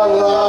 আল্লাহ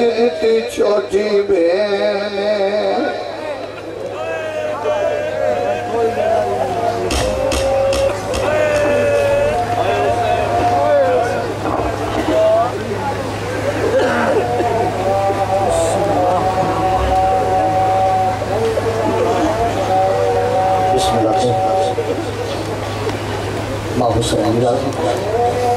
چلتی چھوٹی بینے بسم اللہ محبوب سلام اللہ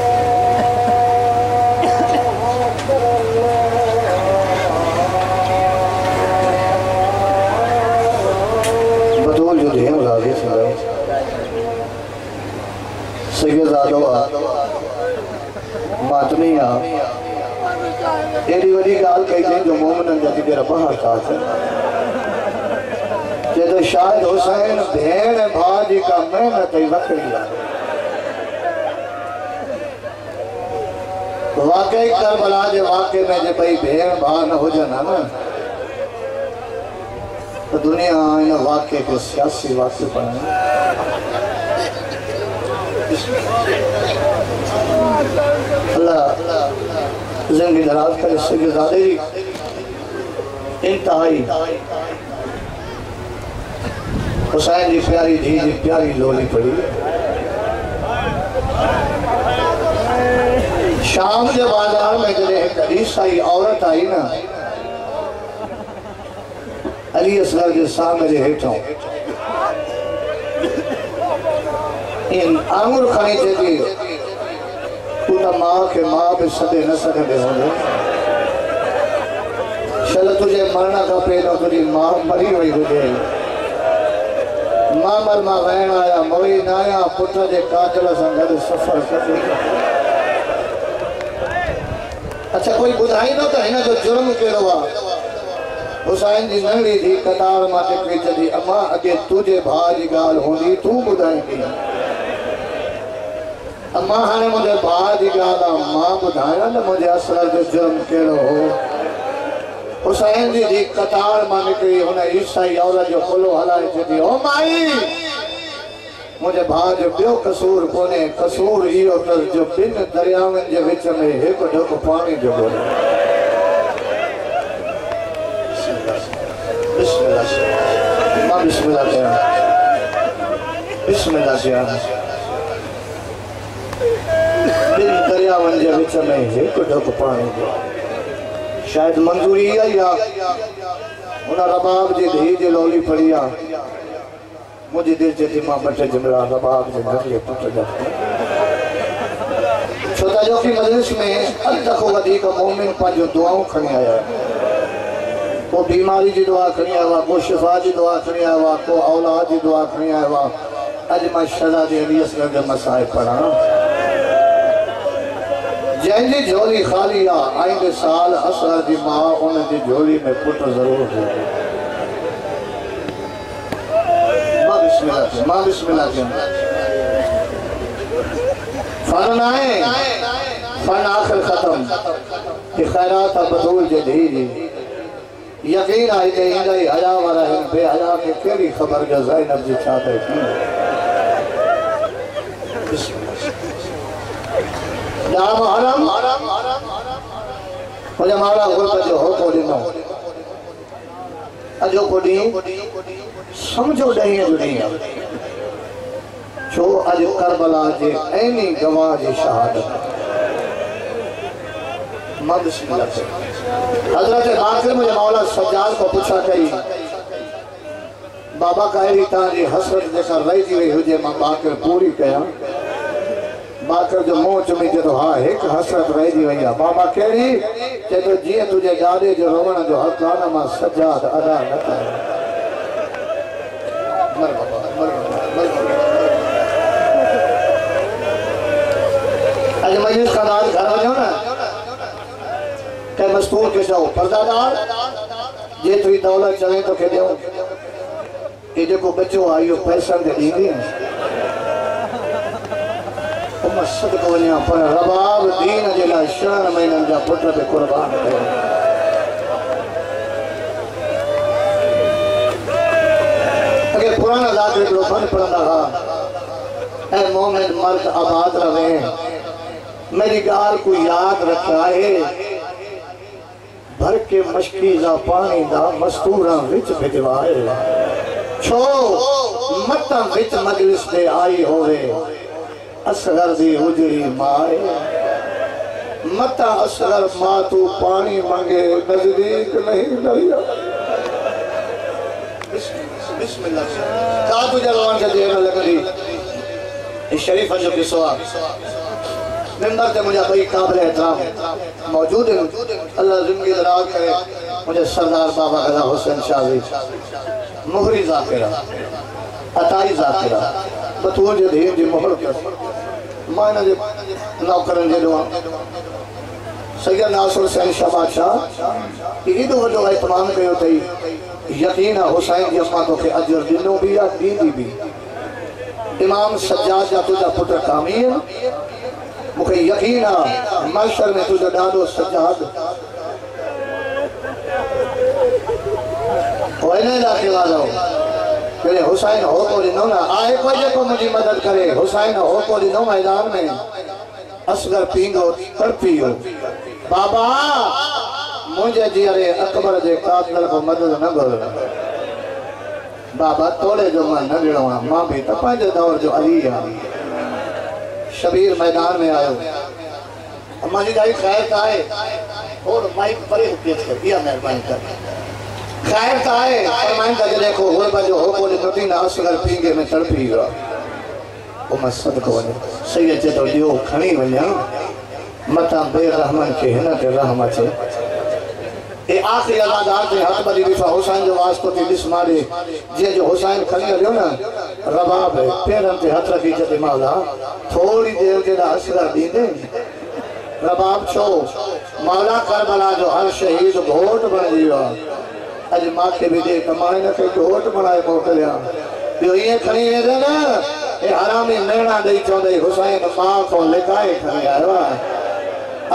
سید آدوا ماتمیہ ایڈی وڈی گال کہی تھی جو مومنن جاتی میرا بہار کہا ہے۔ جدو شاہد حسین بھین بھاجی کا محنت ہی وقت لیا واقعی کربلا جے واقعی میں جے بھئی بھین بھا نہ ہو جانا نا۔ تو دنیا آئین واقعی کے سیاسی واقعی پڑھنا اللہ زندگی دراز کرے سگی زادے جی انتہائی۔ حسین جی پیاری جی جی پیاری، لولی پڑی۔ شام جب بازار میں جلے ایک حدیث آئی، عورت آئی نا، علی اصغر کے سامنے جے ہیٹھوں ان آنگر کھانی جے دی تو تا ماں کے ماں پہ صدے نہ سکے دے ہوں شل تجھے مرنا کا پیدا تجھے ماں مری ہوئی ہو جائے ماں مر ماں غین آیا، موئی نایا پتر جے قاتل سنگھر سفر کرے اچھا کوئی بدھائی نہ تو ہے جو جرم کے روا حسین جی ننگی تھی قطار ماں تے پیچھے دی اما اگے تجھے بھاج گال ہوندی تو بدھائی کی۔ اما ہانے مجھے بھاج گالا ماں بدھایا نہ مجھے اصلا جو جرم کے ہو حسین جی دی قطار ماں نکلی انہیں عیسائی عورت جو کھلو حلائے چیتی او مائی مجھے بھاج بیو قصور کونے قصور ایو تر جو بن دریاوین جے وچ میں ایک ڈھک پانی جو بولے بسم اللہ سے ماں بسم اللہ کہا بسم اللہ سے جے وچ میں ایک ڈھک پانی جو شاید منظوری ہے یا انہا رباب جی دھی جی لولی پڑیا مجھے دل چیتی ماں بچے جمرا رباب جی نکلے پتر جاتے چھوٹا جو کی مجلس میں ال و ودی کا مومن پا جو دعاؤں کھنی آیا کو بیماری جی دعا کھنی آیا کو شفا جی دعا کھنی آیا کو اولاد جی دعا کھنی آیا اج میں شہدہ علی اسگر کے مسائل پڑھا جن جی جھولی خالی آ آئندے سال اسر دی ماں ان دی جھولی میں پتر ضرور ہو۔ ماں بسم اللہ کیا ماں بسم اللہ جی۔ کیا فن آئے فن آخر ختم، کہ خیرات بدول بطول جدیدی جی۔ یقین آئی دے ہندائی حجا والا ہم بے حجا کے کیلی خبر جو زینب جی چاہتے کی بسم اللہ یا محرم مجھے مالا غربت جو ہو کو دنو اجو کو دیں سمجھو ڈہیں جو نہیں چھو اج کربلا جے اینی گواہ جی شہادت۔ ماں بسم حضرت باقر مجھے مولا سجاد کو پوچھا کئی بابا کہی تاں جی حسرت دے کر رہی جی وئی ہوجے ماں باقر پوری کیا باقر جو منہ چمی جدو ہاں ایک حسرت رہی جی وئی بابا کہی کہ تو جیے تجھے جادے جو رونا جو حق آنا ماں سجاد ادا نہ کرے مر بابا مر بابا مر بابا اج مجلس کا نام گھر ہو جاؤ نا کہ مستور کے جاؤ پردہ دار یہ توی دولت چلیں تو کہ دیوں یہ جو کو بچو آئیو پیسہ دے دیں گے امت صدق ونیا پر رباب دین جلا شان مینن جا پتر پہ قربان کرے اگر پرانا ذات رو فن پڑھنا رہا اے مومن مرد آباد رہے میری گال کو یاد رکھا ہے بھر کے مشکی دا پانی دا مستوراں وچ اصغر دی حجری مائے۔ متا اصغر ماں تو پانی مانگے نزدیک نہیں لیا بسم اللہ۔ کہا تجھے روان کے دینا لگی اس شریف جو کی سوا ممبر تے مجھے بھئی قابل احترام موجود ہیں۔ اللہ زندگی دراز کرے۔ مجھے سردار بابا غزا حسین شاہی۔ مہری ذاکرہ۔ عطائی ذاکرہ۔ بطور جو جی مہر۔ کر مائنہ جی نوکرن جی دوان سید ناصر حسین شاہ بادشاہ یہ دو جو اعتمام کہے ہوتے ہی یقین حسین جی اماتوں کے اجر دنوں بھی یا دیدی بھی۔ امام سجاد جا تجھا پتر کامی ہے مکہ یقین محشر میں تجھا ڈادو سجاد۔ کوئی نہیں لاکھے والا ہو کہ حسین، ہو کو دنوں نا آئے کوئی جے کو مجھے مدد کرے۔ حسین، ہو کو دنوں میدان میں۔ اصغر پینگو تڑپیو بابا، مجھے جیرے اکبر جے قاتل کو مدد نہ گھر بابا، توڑے جو میں نہ لڑوں ہاں۔ ماں بھی تپائیں دے دور جو علی ہے۔ شبیر میدان میں آئے ہو۔ اما جی جائی خیر کا آئے اور مائک پرے حقیت کر دیا مہربانی کر۔ خیر کا آئے فرمائن کا جلے کو ہوئے با جو ہو بولے نوٹی نہ اصغر پینگے میں تڑپی گا وہ میں صدق ونے سید جے تو دیو کھنی ونیا متا بے رحمن کے ہنت رحمت ہے۔ اے آخری ازادار کے حق بلی رفا حسین جو واسطو تی دس مارے، جے جو حسین کھنی لیو نا، رباب ہے، پیرن تے حت رکھی جتے مولا، تھوڑی دیر جے دا اصغر دینے رباب چھو، مولا کربلا جو ہر شہید بھوٹ بن جیوا اج ماں کے بھی دے کمائے نہ کہ بھوٹ بنائے موکلیا جو یہ کھنی ہے دے نا اے حرامی نینا دے چون دے حسین ماں کو لکائے کھنی آئے وہاں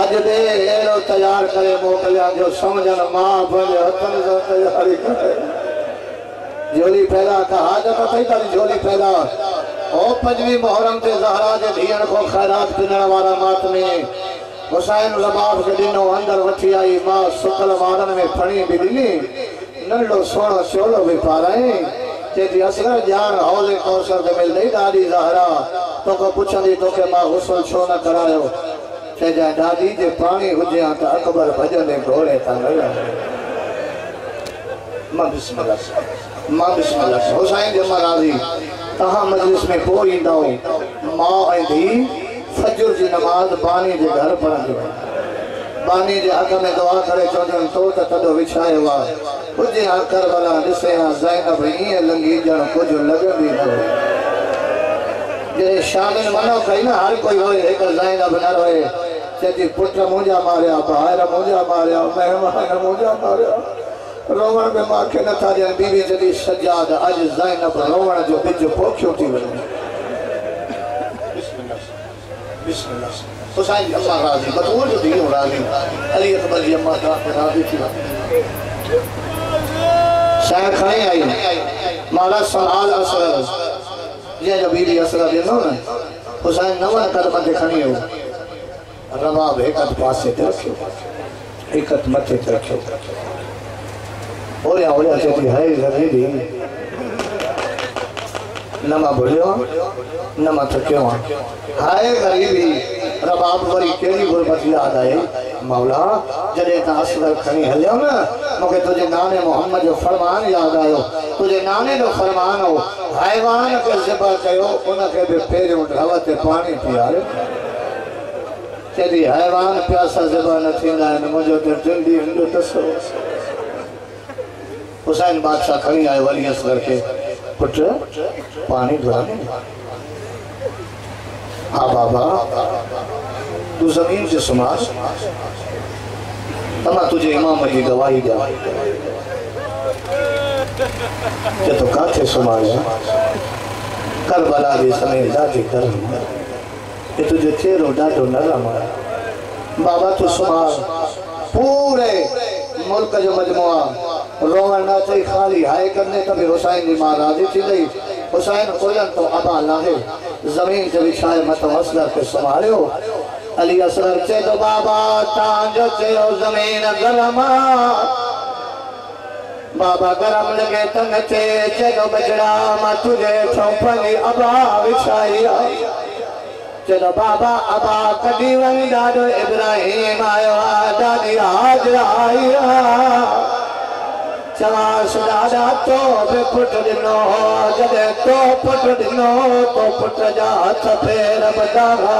اج دے ایرو تیار کرے موکلیا جو سمجھن ماں بھلے ہتن سے تیاری کرے۔ جھولی پیدا کا حاجت تھی تاری جھولی پیدا۔ او پنجوی محرم تے زہرا جے دھیان کو خیرات پنن والا ماتمی۔ حسین رباب کے دنوں اندر وٹھی آئی ماں سکل مارن میں پھڑی بھی دلی نلو سونا چولو بھی پا رہے کہ جی اصغر جان حوض کوثر دے مل نہیں دادی زہرا تو کو پوچھن دی تو کہ ماں غسل چھو نہ کرایو کہ جائے دادی جے پانی ہوجیاں تا اکبر بھجنے گھوڑے تا لگا ماں بسم اللہ سے ماں بسم اللہ سے حسین جے مرازی تہاں مجلس میں کوئی نہ ہو ماں آئی دی فجر جی نماز بانی جے گھر پر جو بانی جے حق میں دعا کرے چوندن تو تا تدو وچھائے ہوا کجھے ہاں کربلا نسے ہاں زینب ہی لنگی جن کجھ لگے بھی نہ جے شامل منو کئی نا، ہر کوئی ہوئے ایک زینب نہ روئے چیتی جی پٹر مونجا ماریا، بھائر مونجا ماریا مہمان مونجا ماریا۔ رومن میں ماں کے نتا جن بی بی جدی سجاد اج زینب رومن جو بج پوکھیوں تھی ونی بسم اللہ حسین جی اللہ۔ راضی بطور جو دیگی راضی۔ علی اکبر جی امہ دا راضی تھی۔ راضی شاید کھائیں آئی مالا سنال اصغر۔ یہ جو بی بی اصغر دینا نا حسین نوان قدم دکھنی ہو رباب، ایک پاسے تے رکھو ایکت متے رکھو اور یا ہو ہے زمینی نما بھولیو۔ نما تھکیو۔ ہائے غریبی، رباب بری کیڑی غربت یاد آئے مولا جڑے تا اصغر کھنی ہلیو نا مکہ تجھے نانے محمد جو فرمان یاد آئے تجھے نانے جو فرمان ہو حیوان کے ذبح کہو انہ کے بے پھیرے اٹھاوت پانی پیارے۔ تیری حیوان پیاسا ذبح نہ تھی نہ مجھے تر جلدی ہندو تصور حسین بادشاہ کھنی آئے ولی اصغر کے۔ پٹر پانی دھوانے ہاں بابا تو زمین سے سماس اما تجھے امام کی گواہی جا کہ تو کاتھے سمایا کربلا بھی سمین ذاتی کرم۔ کہ تجھے چیرو ڈاٹو نرم بابا تو سماس پورے ملک جو مجموعہ رومن نہ چاہی خالی ہائے کرنے تبھی حسین دی ماں راضی تھی لئی حسین قلن تو ابا لاہے۔ زمین سے بھی شاہ متوسلر کے سمارے ہو۔ علی اصغر چے دو بابا، تانج چے ہو زمین گرما بابا گرم لگے تنگ چے چے دو بجڑا ما تجھے چھوپنی ابا وچھائی آئی چلو بابا ابا کدی ون ڈاڈو ابراہیم آئے دادی آج آئی چواس ڈاڈا تو بے پھٹ دنو، جدے تو پھٹ دنو، تو پھٹ جا ہتھ پھیر بداغا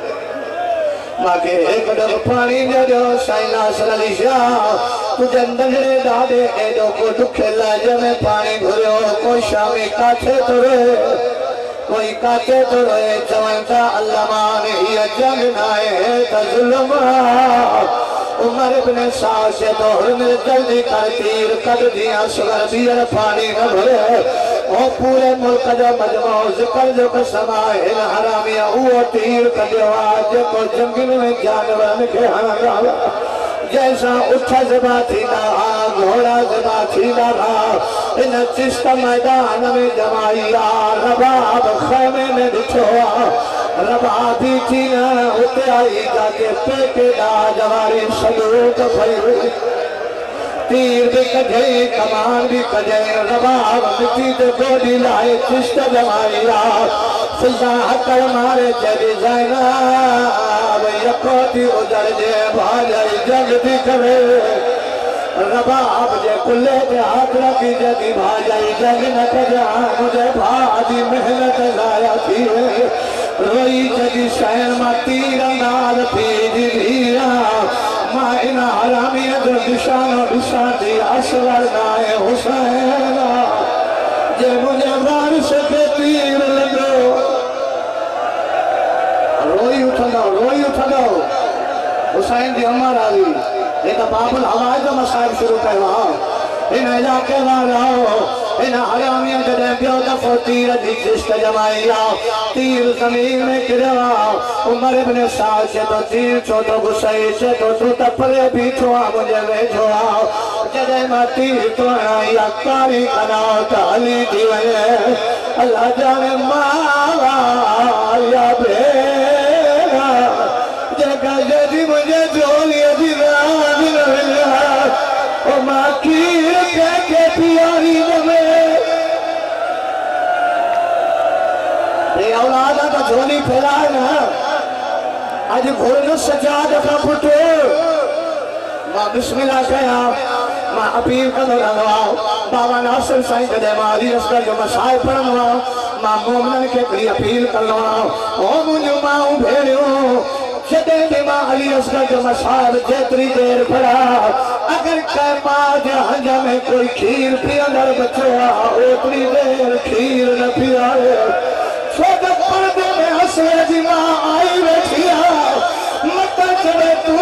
ماں ایک دم پانی جو جو سائنہ سلالی شاہ تجھے نگرے دادے اے جو کو دکھے لاجے میں پانی گھریو کوئی شامی کاتھے تو رہے کوئی کاتے تو رہے جوانتا اللہ مانے ہی جنگ نائے ہے تا ظلم عمر ابن ساس سے تو ہرمر جلدی کر تیر کد دیا سگر بیر پانی نہ بھرے او پورے ملک جو مجموع ذکر جو قسم آئے حرامیہ او تیر کدیو آج کو جنگل میں جانورن کے ہاں جیسا اٹھا زبا تھی نہ گھوڑا زبا تھی نہ ان چشت میدان میں جمائی رباب خیمے میں بچھوا ربابی تھی نہ اتے آئی جاتے پیکے دا جواری صدوق پھائی ہوئی تیر بھی کجھے کمان بھی کجھے رباب مٹی دے گوڑی لائے چشت جمائی فضا حکر مارے جدی زیناب یکوٹی ادھر جے بھاجائی جگ بھی کرے رباب جے کلے جے ہاتھ رکھی جگی بھاجائی جگ نہ کجا مجھے بھاجی محنت لایا تھی روئی جگی شہر ماں تیر اندار پیجی بھیا ماں انہ حرامی جو دشان و دشان دی اصغر نائے حسین۔ جے مجھے بارش کے تیر لگو۔ روئی اٹھا روئی اٹھا حسین دی امار آلی ایک بابل حوائی جو مسائب شروع کروا انہیں جا کے نہ رہو۔ علاقے وارا انہیں حرامیہ جدے بیو دفو تیر دی جشت جمائی آو تیر زمین میں کروا عمر ابن سال سے تو تیر چھو تو گسائی سے تو تو تپلے بھی چھوا مجھے بیجھو آو جدے میں تیر تو آئی اکاری کناو تعلی دیوئے اللہ جانے مالا یا بیرا آج گھوڑنو سجاد اپنا پھٹو ماں بسم اللہ کہا ماں اپیر کا دورانواؤ بابا ناصر سائن جدے ماری رسکر جو مسائے پڑھنواؤ ماں مومنن کے کلی اپیل کرنواؤ او مجھو ماں بھیڑیوں جدے بھی ماں علی اسکر جو مسائل جیتری دیر پڑا اگر کہہ ماں جہنجہ میں کوئی کھیر پی اندر بچوا اتنی دیر کھیر نہ پی آئے۔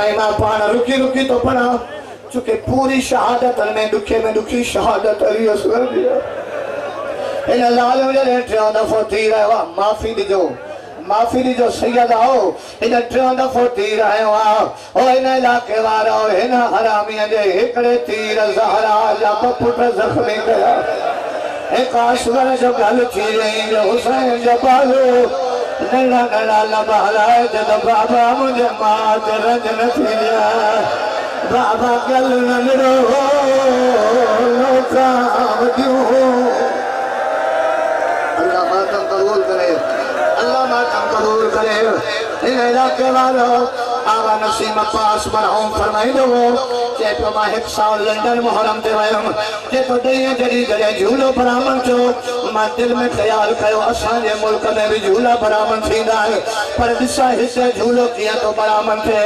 سائیں ماں پانا رکی رکی تو پڑھا چونکہ پوری شہادت میں دکھے میں دکھی شہادت علی اصغر دیا انہیں لالو جلے ٹریوں دفعہ تیر ہے وہاں معافی دی جو معافی دی جو سید آؤ انہیں ٹریوں دفعہ تیر ہے وہاں او انہیں علاقے وارا ہو انہیں حرامی دے ہکڑے تیر زہرا جب پٹر زخمی گیا ایک آسور جو گل چیزیں جو حسین جو بالو نلا نلا لبالا ہے جد بابا مجھے مات رجن تھی بابا گل نلڑو لوکام دیوں اللہ ماتم قبول کرے اللہ ماتم قبول کرے ان علاقے والوں آغا نسیم پاس مرحوم فرمائی دو چے پہ ماں ایک سال لندن محرم دے ویم چے تو دئیے جڑی جڑے جھولو برامن چو ماں دل میں خیال کہو اسان جے ملک میں بھی جھولا برامن تھی دائے پر دسا حصے جھولو کیا تو برامن تھے۔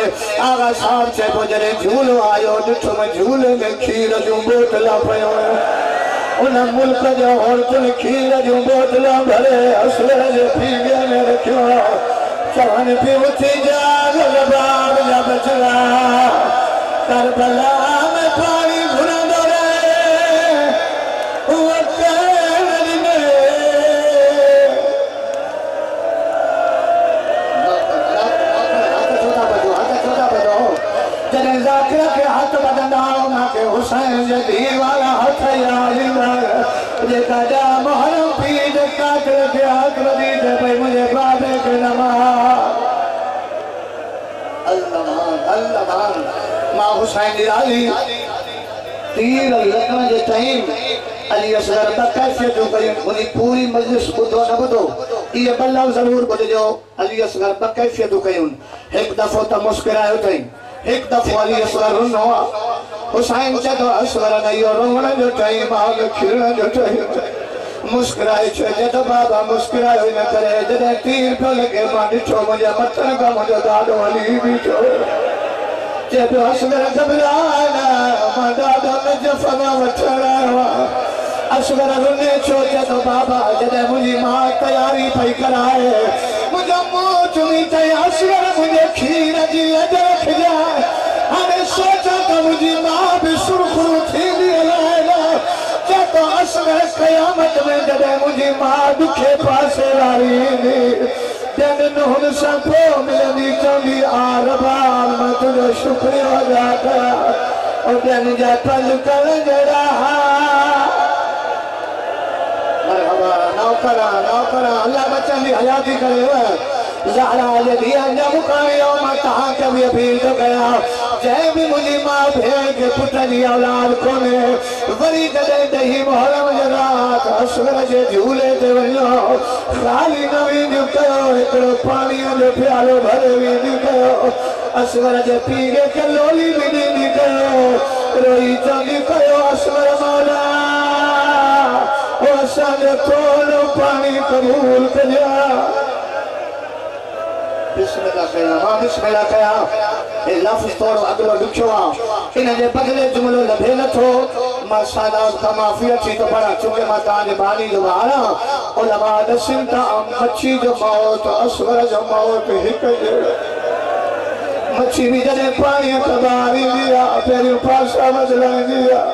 آغا صاحب چے پہ جڑے جھولو آئیو ڈٹھو میں جھولے میں کھیر جو بوتلا پہو انہیں ملک جو عورتن کھیر جو بوتلا بھرے، اسلے جو پیگے میں رکھو چوان پہ اٹھی جاگ لباب جب چلا۔ کربلا لگنا علی اصغر کا کیفیت جو کریں انہی پوری مجلس بدو نہ بدو یہ بلہ ضرور بدو جو علی اصغر کا کیفیت جو کریں ایک دفعہ تا مسکرائے ہوتے ہیں ایک دفعہ علی اصغر رن ہوا۔ حسین جدو اصغر نہیں رونا جو ٹائم آگ کھرنا جو ٹائم مسکرائے چھے جدو بابا مسکرائے ہوئی نہ کرے، جدے تیر پہ لگے ماں چھو مجھے مطن کا مجھے دادو علی بھی چھو۔ جب اصغر گھبرانا ماں دادو جفنا وچھڑا ہوا رنے چھو جدو بابا جدے مجھے ماں تیاری پہی کرائے۔ مجھے موت نہیں تھے اصغر مجھے کھیر جی اجر رکھ جائے ہمیں سوچا تھا مجھے ماں بھی سرخرو تھی لیے لائے جب اصغر قیامت میں جدے مجھے ماں دکھے پاسے لاری دی تین ہن سپو ملنی چلی آربان میں تجھے شکری ہو جاتا اور تین جا پل کر جڑا۔ مرحبا نوکرہ نوکرہ اللہ بچن دی حیاتی کرے ہوئے۔ زہرا جدی انجا مکانی یوم کہاں کبھی اپیل تو گیا جے بھی مجھے ماں بھیڑ کے پتر دی اولاد کونے وری جدے دہی محرم جرات اصغر جے جھولے دے ونیو خالی نوی جو کہو اکڑو پانی جو پیالو بھرے بھی جو کہو اصغر جے پیگے کے لولی بھی دی کہو روئی چنگی کہو اصغر مولا وہ سانجے کولو پانی قبول کنیا بسم اللہ کہا ماں بسم اللہ کہا اے لفظ توڑو اگلو لکھوا انہیں جے بدلے جملو لبھے نہ تھو ماں سادات کا معافی اچھی تو پڑا چونکہ ماں تانے بانی دوبارا علماء دسن تا مچھی جو موت اصغر جو موت ہک جے مچھی بھی جنے پانی تباری دیا پیری پاسا بدلائیں دیا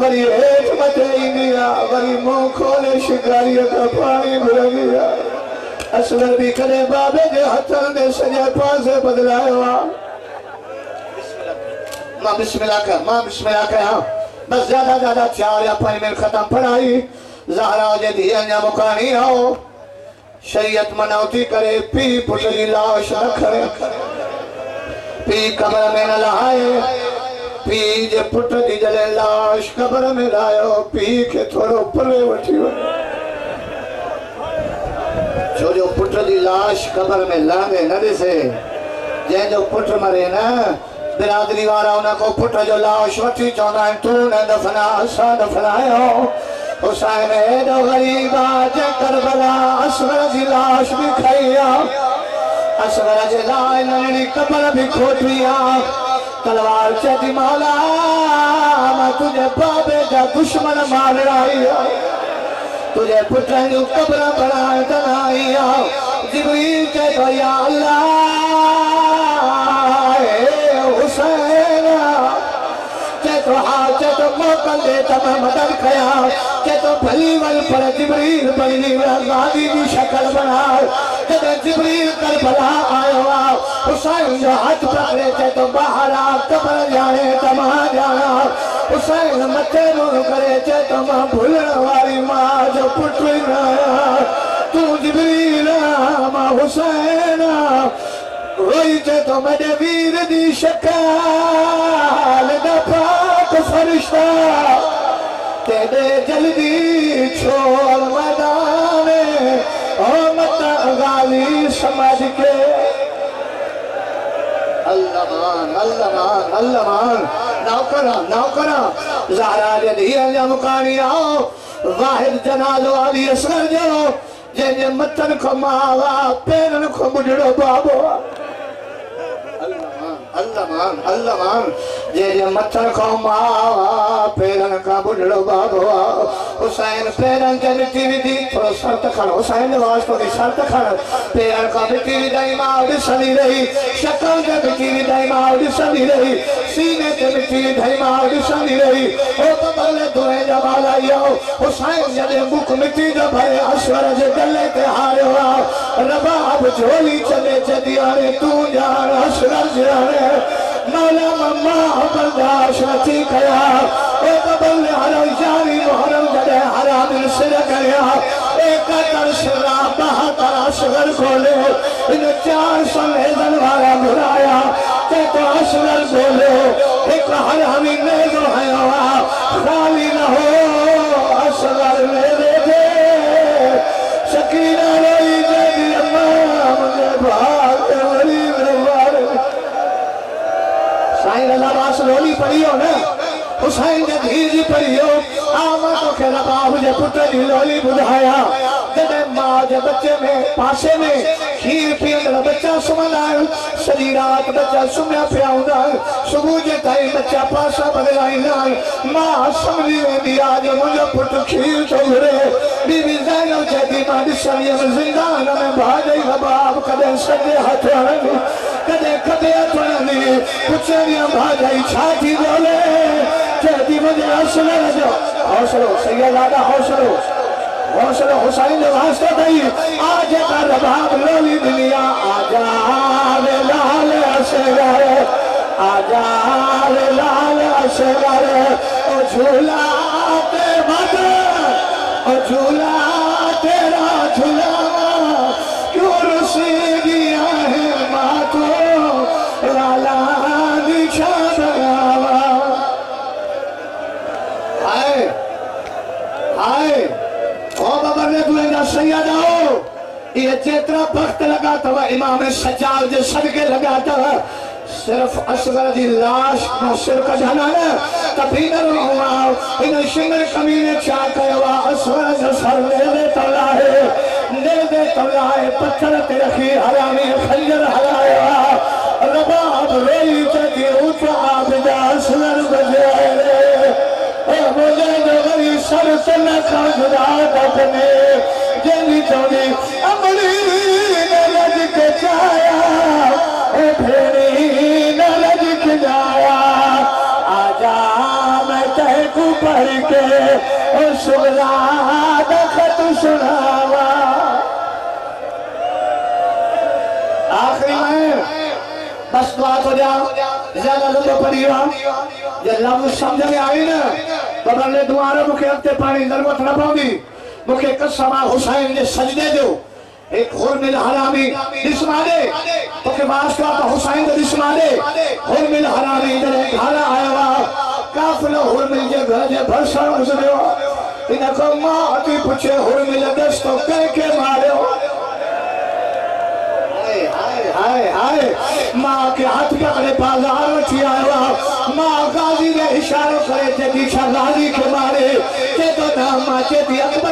وری ایٹ مٹائی دیا وری مو کھولے، شکاری کا پانی بھر گیا۔ اصغر بھی کرے بابے جو ہتھر نے سجے پاسے بدلائے ہوا ماں بسم اللہ کہا ماں بسم اللہ کہا بس زیادہ زیادہ چار یا پانی میں ختم پڑھائی۔ زہرہ جے دی انجا مکانی ہو شریعت مناوتی کرے، پی پٹلی لاش نہ کھرے پی قبر میں نہ لہائے۔ پی جے پٹ دی جلے لاش قبر میں لائیو پی کے تھوڑو پرے وٹھی ہوئے جو جو پٹر دی لاش قبر میں لانگے نہ دے سے جن جو پٹر مرے نا، برادری وارا انہاں کو پٹر جو لاش وٹھی چونا ہے، تو نے دفنا اسا دفنائے ہو۔ حسین اے دو غریب آج کربلا اسغر جی لاش بھی کھائیا اسغر جی لائے لڑنی قبر بھی کھوٹیا تلوار چیتی مولا میں تجھے بابے کا دشمن مار رہی ہوں تجھے پٹھیں جو قبرہ بنائے تنائی ہوں جبریل کہتا یا اللہ اے حسین۔ چے تو ہاں تو موقع دیتا میں مدد کیا چے تو بھلی ول پر جبریل بنی غازی کی شکل بنا جب جبریل کربلا آیا ہوا حسین جو ہاتھ پکڑے چے تو باہر آ، قبر جانے تما جانا۔ حسین متے مون کرے چے تو ماں بھولن والی ماں جو پٹوئی نایا تو جبریل ماں حسین روئی چے تو میرے ویر دی شکال دا پاک فرشتہ تیرے جلدی چھوڑ میدان آمد غالی سمجھ کے اللہ مان اللہ مان اللہ مان نوکرہ نوکرہ زہرہ جدیر جمکانی آؤ واحد جنالو علی اصغر جو جن جن متن کو ماوا پیرن کو مجھڑو بابو اللہ مان اللہ مان جے جے متن کو ماوا پیرن کا بڑھڑو بابو حسین پیرن کے مٹی بھی دی تھوڑا سر تکھڑ حسین نے واسطہ دی سر تکھڑ پیرن کا مٹی بھی دائی ماں دی سلی رہی شکل کے مٹی بھی دائی ماں دی سلی رہی سینے کے مٹی بھی دائی ماں دی سلی رہی او تو بلے دوئے جمال آئیو حسین جدے مک مٹی جو بھرے اشور جے گلے کے ہارے ہوا رباب جھولی چلے چدیانے تو جان اشور جانے مولا مما برداش نتی کیا۔ اے قبل حرم جاری، محرم جدے حرام سر کریا۔ اے قدر شرا، بہتر اشغر کھولے ان چار سمیدن والا بھرایا تے تو اشغر کھولے ایک حرامی نیزو ہے خالی نہ ہو اشغر میرے امام اللہ باس لولی پڑی ہو نا حسین نے دھیجی پڑی ہو آمد تو کہ مجھے جے پتر دی لولی بدھایا جدے ماں جے بچے میں، پاسے میں، کھیر پیند رہا بچہ سمن آئے سری رات بچہ سمیا پیاؤں دا صبح جے تائی بچہ پاسا بدلائی نائے ماں سمجھی میں دی آج مجھے پت کھیر چھوڑے بی بی زینو جے دی ماں دی سریم زندان میں بھاجئی رباب ہاں کدے سجے ہتھوڑے کدے کدے ہتھوڑے پچھے دیا بھاجئی چھاتی بولے جہدی مجھے حوصلہ جو حوصلو سید آدھا حوصلو حسین جو واسطہ دئی۔ آج کا رباب لولی دنیا، آجا رے لال اشگرے آجا رے لال اشگرے او جھولا تے مدر او جھولا امام سجاد جو صدقے لگا تھا صرف اصغر دی لاش نہ سر کا جانا ہے۔ تبھی نہ رہا انہیں شنگر کمینے چاہ کہا اصغر جو سر لے لے تولا ہے۔ لے دے تولا ہے، پتھر تے رکھی حرامی خنجر حرایا۔ رباب ریلی چکی اوچا آب جا اصغر بجے اے مجھے جو غری سر سے نہ خاندہ دکھنے جنی چونی امری پڑھ کے او شغلہ دخت سناوا۔ آخری میں بس دعا تو جا، زیادہ لطو پڑی رہا یہ لفظ سمجھ میں آئی نا بابا نے دوارا مکے اگتے پانی ضرورت نہ پاؤں مکے قسمہ حسین نے سجدے جو، ایک حرمل حرامی دسما دے تو کہ واسطہ تو حسین دے دسما دے حرمل حرامی ادھر ایک حالا آیا ہوا کافل حرمل جے گھر جے بھرسا گزرے ہو انہاں کو ماں آتی پوچھے حرمل دستو کہے کے مارے ہو ہائے ہائے ماں کے ہاتھ پکڑے بازار اٹھی آیا ماں غازی نے اشارہ کرے، جدی چھا غازی کے مارے چیدو ناما چیدی اکبر کے مارے چیدو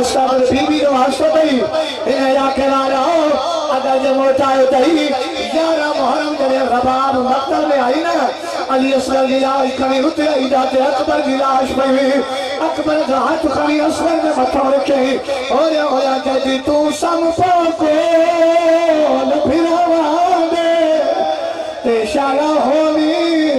واسطہ پر بی بی کا واسطہ تھی انہیں یا کے نہ رہو اگر جو موٹائے تھی یارہ محرم جنہیں رباب مقتل میں آئی نا۔ علی اصغر کی لاش کھڑی ہوتی ہے جاتے اکبر کی لاش پہ ہوئی اکبر کا ہاتھ کھڑی اصغر نے مٹھا رکھے اور یہ ہویا کہتی، تو سم پاکو پھر آوان دے تے شارہ ہونی۔